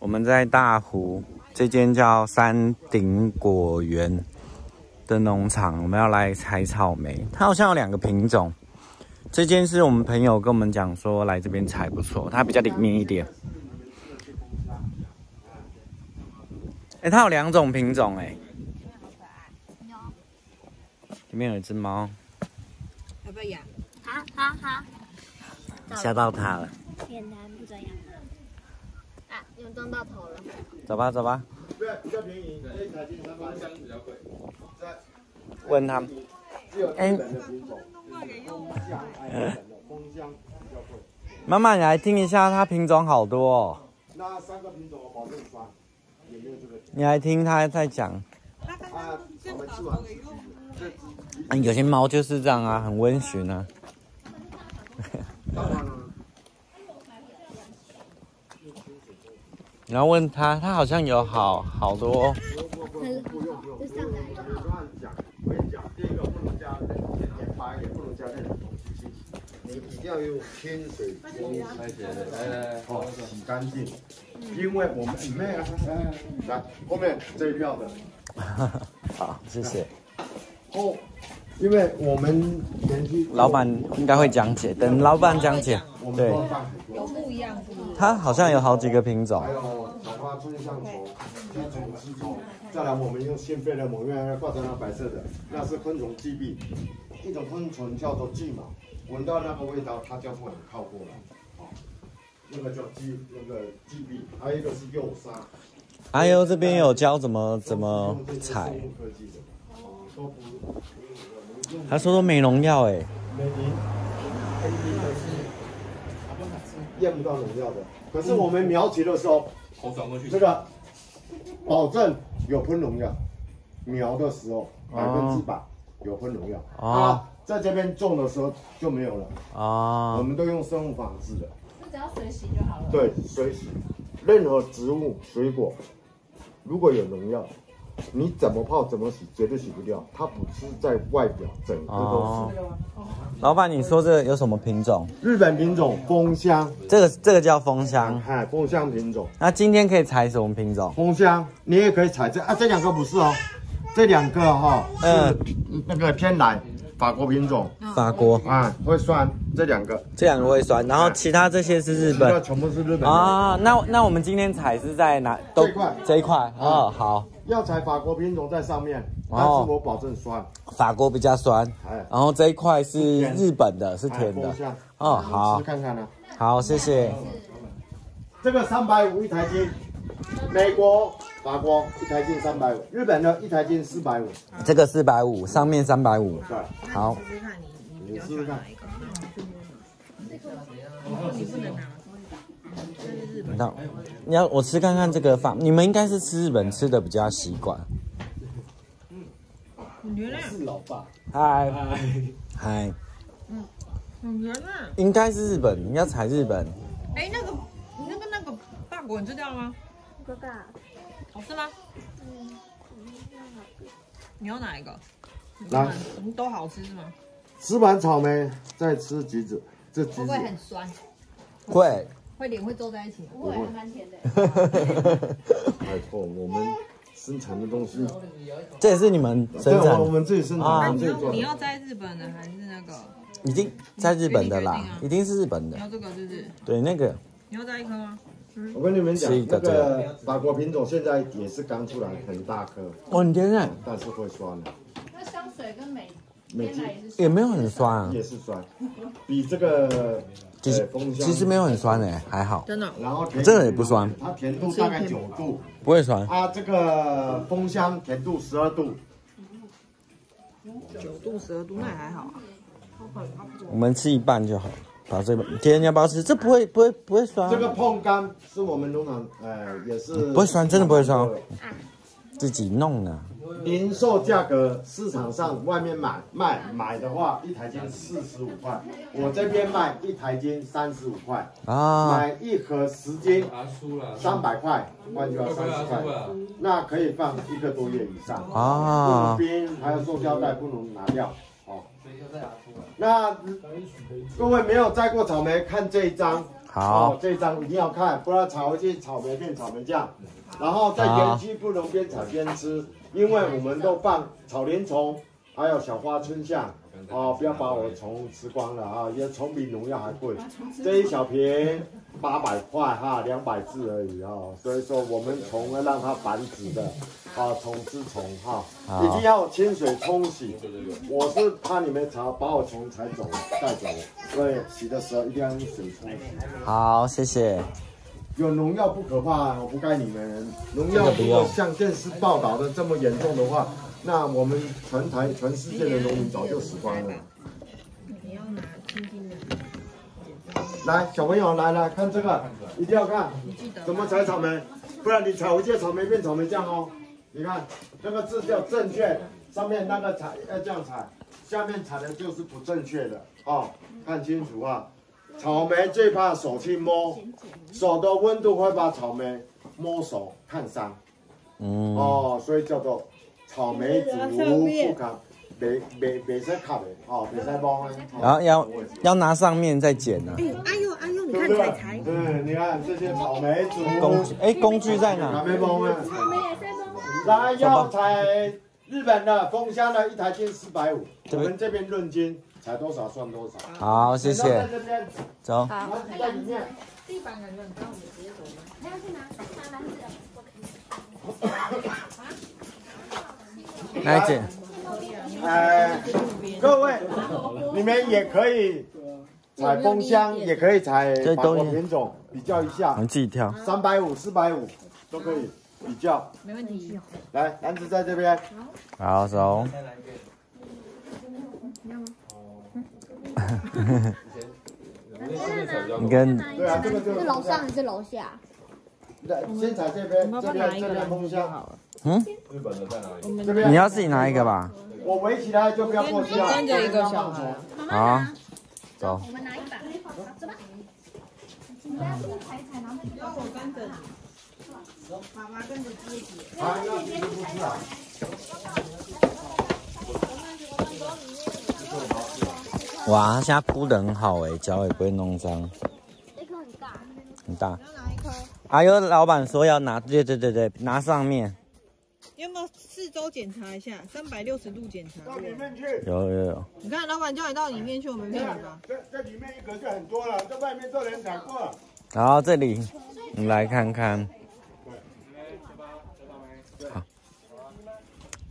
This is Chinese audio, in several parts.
我们在大湖这间叫山顶果园的农场，我们要来采草莓。它好像有两个品种，这间是我们朋友跟我们讲说来这边采不错，它比较里面一点。哎、它有两种品种哎、里面有一只猫，要不要养？好好好！吓到它了。简单不这样啊，有撞到头了。走吧，走吧。对，比较便宜，这一台进三百，香比较贵。问他们，哎。妈妈，你来听一下，它品种好多哦。那三个品种我保证酸，也没有这个你来听他在讲，啊，我们吃完嗯有些猫就是这样啊，很温驯啊。当然后问他，他好像有好好多，不用不用，我乱讲，我跟你讲，第一个不能加盐巴，也不能加任何东西，你一定要用清水冲洗，来来来，好，洗干净，因为我们没有，来来后面这一票的。好，谢谢。哦，因为我们年纪老板应该会讲解，等老板讲解。对，我们都放很多，不一样是不是？它好像有好几个品种春象虫、吸虫、吸虫，再来我们用新飞的某月挂成那白色的，那是昆虫寄壁，一种昆虫叫做寄毛，闻到那个味道它就会很靠过来，哦、那个叫寄那个寄壁，还有一个是幼鲨，还有这边有教怎么怎么采生，物科技的，哦，都不用他说都没农药哎。是验不到农药的，可是我们苗期的时候，头转过去，这个保证有喷农药，苗的时候百分之百有喷农药。哦啊，在这边种的时候就没有了啊，我哦，们都用生物防治的。只要水洗就好了。对，水洗，任何植物、水果，如果有农药，你怎么泡怎么洗，绝对洗不掉。它不是在外表，整个都哦是。老板，你说这个有什么品种？日本品种枫香，这个这个叫枫香。哎，枫香品种。那今天可以采什么品种？枫香，你也可以采这啊，这两个不是哦，这两个哈、嗯是那个偏蓝法国品种法国，啊，会酸，这两个，这两个会酸，然后其他这些是日本。全部是日本的。啊，那那我们今天采是在哪？都这一块这一块哦，好，要采法国品种在上面，但哦是我保证酸，法国比较酸，哎，然后这一块是日本的，是甜的哦，好吃看看呢、好，谢谢。这个三百五一台斤，美国、法国一台斤三百五，日本的一台斤四百五，这个四百五，上面三百五。对，好，你，试试看。你不能拿。那你要我吃看看这个法，你们应该是吃日本吃的比较习惯。是老爸，嗨嗨，很甜嘞。应该是日本，你要采日本。哎，那个，你那个那个大果你知道吗？哥哥，好吃吗？嗯，你要哪一个？来，嗯都好吃是吗？吃完草莓再吃橘子，这橘子会不会很酸？会，会脸会皱在一起？不会，还蛮甜的。拜托我们生产的东西，这也是你们生对，产我我们自己生产，啊我们你自己做的。要在日本的还是那个？已经在日本的啦一定是日本的。你。要这个是不是？对，那个。你要摘一颗吗？我跟你们讲是一，个那个法国品种现在也是刚出来，很大颗，哦，你天啊，但是会酸的，那香水跟美美肌天来也是也没有很酸啊，也是酸，比这个其实其实没有很酸诶，还好，真的。然后甜这个也不酸它甜度大概九度，不会酸。啊，这个枫香甜度十二度，九度十二度那也还好啊。我们吃一半就好，把这个今天要不要吃？这不会不会不会酸啊，这个碰干是我们农场呃也是不会酸真的不会酸自己弄的。零售价格市场上外面买卖买的话，一台斤四十五块，我这边卖一台斤三十五块，啊，买一盒十斤三百块，换就要三十块，那可以放一个多月以上。啊。冰，还有塑胶袋不能拿掉。哦，那各位没有摘过草莓，看这一张，好哦，，这张一定要看，不然炒回去草莓变草莓酱。然后在园区不能边炒边吃，因为我们都放草莲虫，还有小花春象。哦，不要把我的虫吃光了啊！因为虫比农药还贵，这一小瓶八百块哈，两百字而已哈、所以说我们虫要让它繁殖的，啊，虫吃虫哈，一定要清水冲洗。我是怕你们查把我虫踩走带走，所以洗的时候一定要用水冲洗。好，谢谢。有农药不可怕，我不该你们。农药如果像电视报道的这么严重的话，那我们全台全世界的农民早就死光了。你要拿轻轻的，来，小朋友来来看这个，一定要看怎么采草莓，不然你采回去草莓变草莓酱哦。你看这个字叫正确，上面那个采要这样采，下面采的就是不正确的哦，看清楚啊。草莓最怕手去摸，手的温度会把草莓摸手烫伤。嗯，哦，所以叫做草莓族不可，袂袂袂使卡的，哦，袂使摸的。然后要要拿上面再剪呢、啊。哎呦哎呦，你看彩彩？，对，你看这些草莓族，工具，哎，工具在哪哪？没摸啊。草莓也在吗？来要采日本的封箱的一台斤四百五，我们这边论斤，采多少算多少。好，谢谢。这边，走，篮子在里面。地板感觉很脏，我们直接走吧。还要去拿拿篮子，我可以。来剪。哎，各位，你们也可以采蜂箱，也可以采法国品种，比较一我下，们自己挑。三百五、四百五都可以比较。没问题。来，篮子在这边。好，走。你跟对啊，这个就是楼上还是楼下？来先采这边，这边这边蜂箱，这边你要自己拿一个吧。我围起来就不要过去啊。跟着一个小孩。好，走。我们拿一把，走吧。啊，那其实不是啊。哇，它现在铺的很好哎，脚也不会弄脏，这颗很大，很大。还有老板说要拿，对对对对，拿上面。要不要四周检查一下？三百六十度检查。到里面去。有有有，你看，老板叫你到里面去，我们骗你吧。这这里面一格就很多了，在外面都人采过了。然后这里，你来看看。好，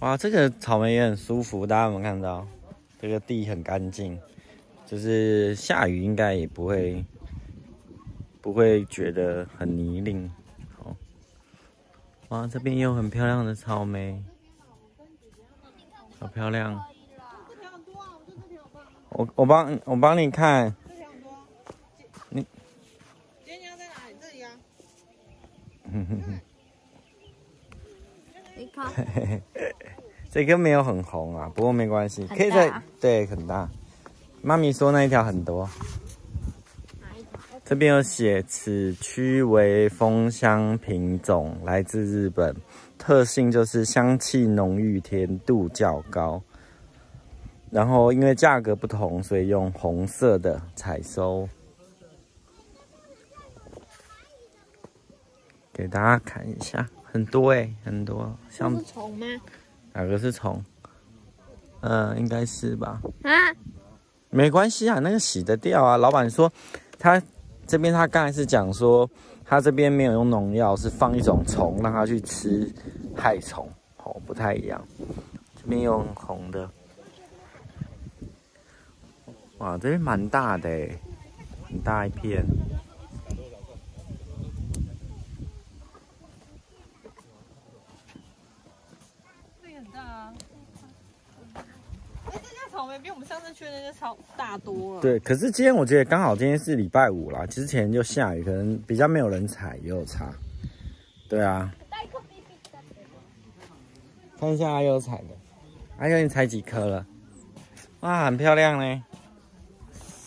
哇，这个草莓也很舒服，大家有没有看到？这个地很干净，就是下雨应该也不会不会觉得很泥泞。好，哇，这边也有很漂亮的草莓，好漂亮。我。我我帮我帮你看。你今天你要在哪里？这里啊。你看，这个没有很红啊，不过没关系，可以再对很大。妈咪说那一条很多？这边有写此区为枫香品种，来自日本，特性就是香气浓郁，甜度较高。然后因为价格不同，所以用红色的采收，给大家看一下，很多哎、很多，像是虫吗？哪个是虫？呃，应该是吧。啊，没关系啊，那个洗得掉啊。老板说他这边他刚才是讲说他这边没有用农药，是放一种虫让它去吃害虫，哦，不太一样。这边用红的，哇，这边蛮大的，很大一片。这也很大啊。哎，比我们上次去的那些超大多了。对，可是今天我觉得刚好今天是礼拜五啦，之前就下雨，可能比较没有人采，也有差。对啊。看一下阿优采的，阿优你采几颗了？哇，很漂亮呢。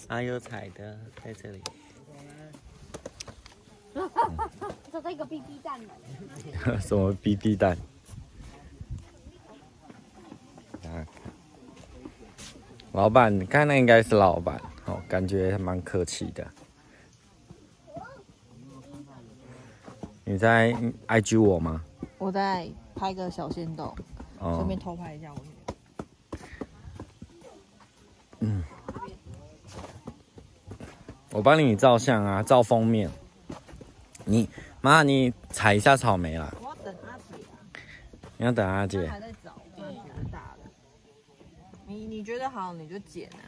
阿优采的在这里，找到一个 BB 蛋了。什么 BB 蛋？大家看，老板，你看那应该是老板哦，感觉还蛮客气的。你在 IG 我吗？我在拍个小鲜豆，顺哦便，偷拍一下我女儿。我帮你照相啊，照封面。你妈，你采一下草莓啦，我要等阿姐啊，你要等阿姐。还在找，我要剪大的。你你就剪啊。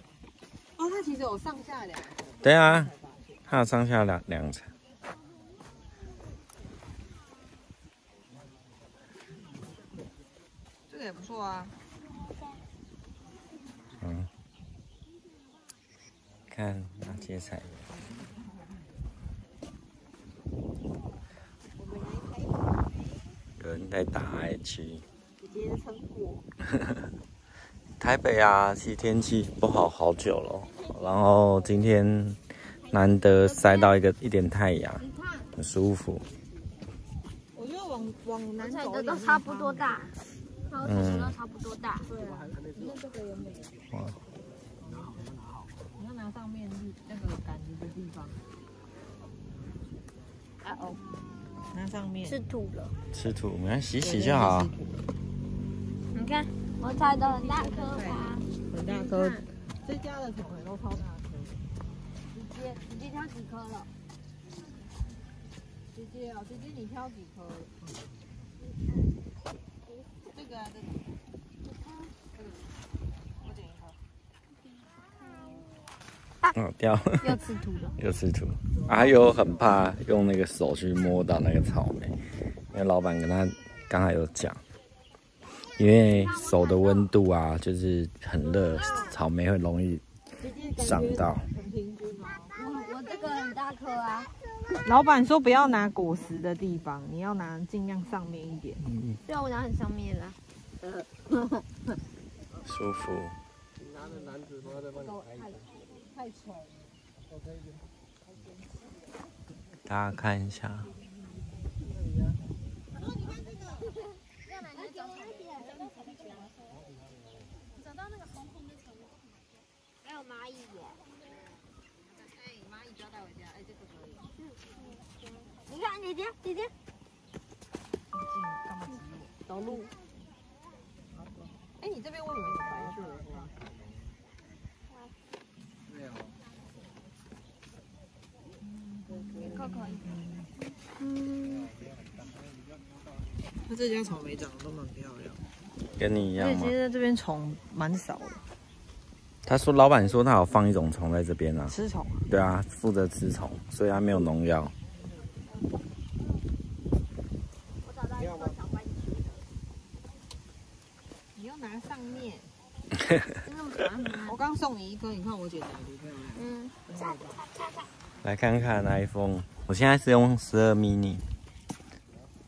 哦，它其实有上下两层。对啊，它有上下两两层。这个也不错啊。嗯，看阿姐采的。有人在打区。姐姐的成果。台北啊，其实天气不好好久了，然后今天难得晒到一个一点太阳，很舒服。我觉得往往南采走的都差不多大，然后采的都差不多大。对啊，你看这个也美。哇你要拿上面那个杆子的地方，啊哦，拿上面。吃土了。吃土，我们，洗洗就好。。你看，我采的很大颗吧？很大颗，这家的草莓都超大颗。姐姐，姐姐挑几颗了？姐姐哦，姐姐你挑几颗？这个啊，我点一颗。嗯，掉，又吃土了。又吃土。啊还有很怕用那个手去摸到那个草莓，因为老板跟他刚才有讲，因为手的温度啊，就是很热，草莓会容易伤到。很平均哦。我我这个很大颗啊，老板说不要拿果实的地方，你要拿尽量上面一点。嗯对啊，我拿很上面了。舒服。太丑。大家看一下，蚂蚁耶！哎，蚂蚁不要带回家，哎，这个可以。你看姐姐，姐姐，进干嘛挤我？走路。哎，你这边为什么有白色的花？可可以。它这家草莓长得都蛮漂亮。跟你一样吗而且其？实这边虫蛮少的，他说老板说他有放一种虫在这边啊，吃虫啊。对啊，负责吃虫，所以他没有农药。我找到一个小番茄，你要拿上面。我刚送你一颗，你看我剪的多漂亮。嗯，来看看 iPhone，我现在是用十二 mini。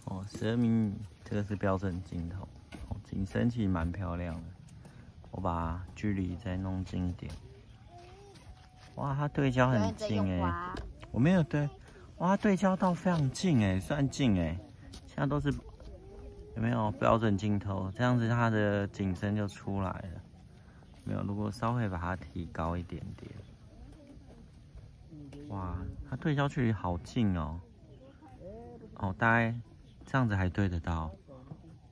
哦，十二 mini 这个是标准镜头，哦，景深其实蛮漂亮的。我把距离再弄近一点。哇，它对焦很近哎、我没有对，哇，对焦到非常近哎、算近哎、现在都是有没有标准镜头？这样子它的景深就出来了。没有，如果稍微把它提高一点点，哇，它对焦距离好近哦，哦，大概这样子还对得到，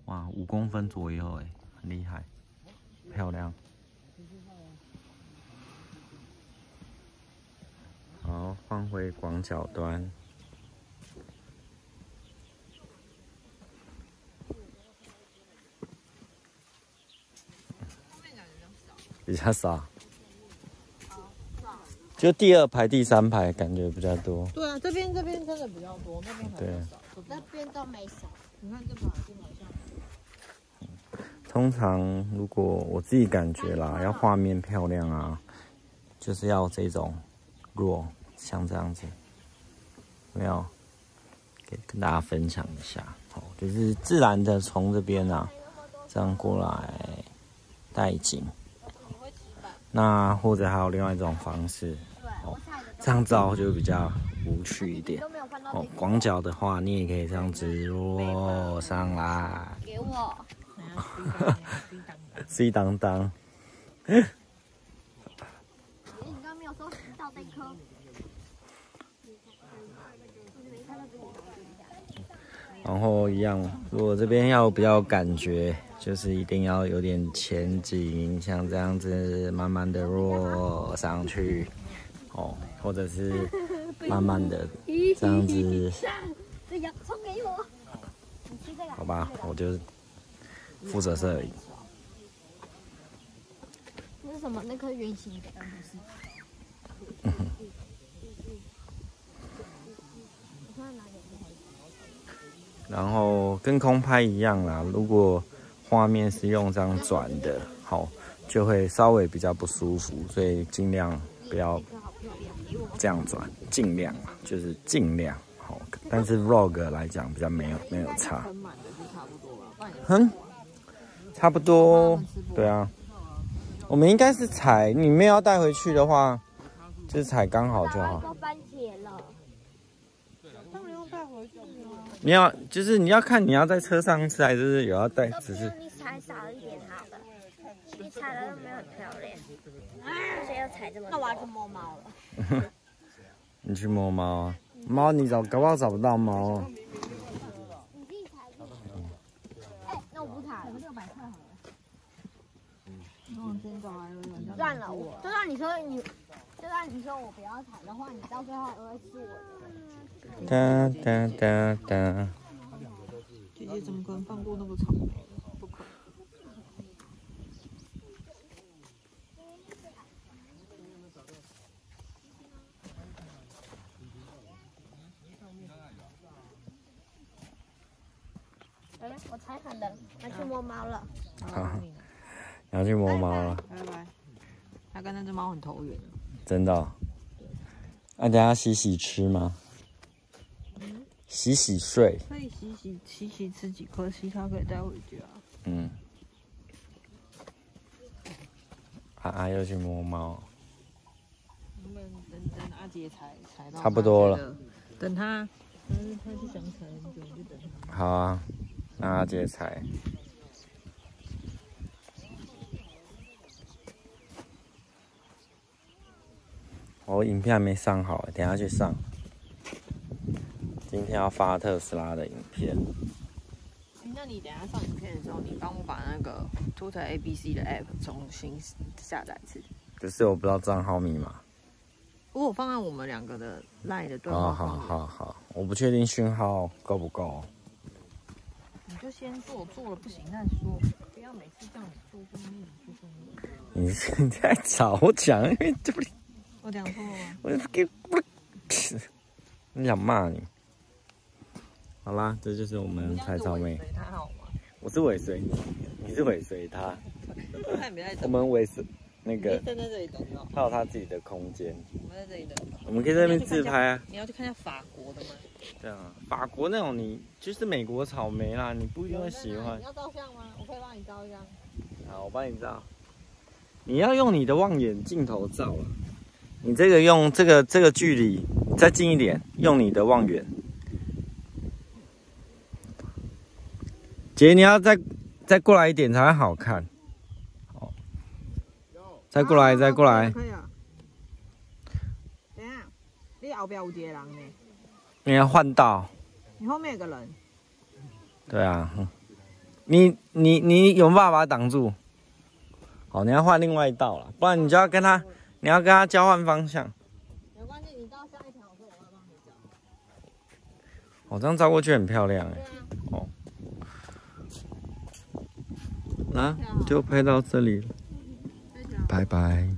哇，五公分左右哎，很厉害，漂亮。好，放回广角端。比较少，就第二排、第三排感觉比较多。对啊，这边这边真的比较多，那边还比较少。那边都没少。你看这排这好像。通常如果我自己感觉啦，要画面漂亮啊，就是要这种弱，像这样子，有没有？给跟大家分享一下，哦，就是自然的从这边啊，这样过来带景。那或者还有另外一种方式，对，这样照就比较无趣一点。哦广角的话，你也可以这样子落上来给我，，C 当当。姐姐你刚刚没有说拾到这颗。然后一样，如果这边要比较有感觉，就是一定要有点前景，像这样子慢慢的落上去，哦，或者是慢慢的这样子，这洋葱给我。你吃这个。好吧，我就负责摄影。那是什么？那颗圆形的？不是。然后跟空拍一样啦，如果画面是用这样转的，好，就会稍微比较不舒服，所以尽量不要这样转，尽量就是尽量好。但是 vlog 来讲比较没有没有差，嗯，差不多，对啊，我们应该是采，你们要带回去的话，就是采刚好就好。你要就是你要看你要在车上吃还是有要带，只是你踩少一点好了，你踩的都没有很漂亮，而且要踩这么那我要去摸猫了。你去摸猫啊？猫你找搞不好找不到猫。你自己踩。哎，那我不踩，六百块好了。算了，我就算你说你，就算你说我不要踩的话，你到最后还会是我的。哒哒哒哒。姐姐怎么可能放过那个草莓？不可能。哎，我踩很冷，要去摸猫了。好，要去摸猫了。拜拜。它跟那只猫很投缘。真的。那等下洗洗吃吗？洗洗睡，可以洗洗洗洗吃几颗，西他可以带回家。嗯。啊啊！又去摸猫。我们等等阿杰踩踩到。差不多了。等他，他他是想踩很久，就等他。好啊，那阿杰采。我影片还没上好，等下去上。今天要发特斯拉的影片。那你等下上影片的时候，你帮我把那个 Tutor ABC 的 App 重新下载一次。可是我不知道账号密码。我放在我们两个的 Line 的对话。好好好好，我不确定讯号够不够。你就先做，做了不行再说，不要每次叫你做做那种做做那你现在 早讲，因为这不我讲错了吗？我你想骂你？好啦，这就是我们采草莓。我是尾随你，你是尾随他。我们尾随那个。站在这里等他有他自己的空间。我们在这里等。我们可以在那边自拍啊。你要去看一下法国的吗？对啊，法国那种你就是美国草莓啦，你不一定会喜欢。你要照相吗？我可以帮你照一张。好，我帮你照。你要用你的望远镜头照了。你这个用这个这个距离再近一点，用你的望远。姐，你要再再过来一点才会好看。哦，再过来，再过来。可以啊。等下，你后边有一个人呢。你要换道。你后面有个人。对啊。你你你有办法挡住？好，你要换另外一道了，不然你就要跟他，你要跟他交换方向。没关系，你到下一条，我我帮你找。哦，这样照过去很漂亮哎。哦。啊，就拍到这里了，拜拜。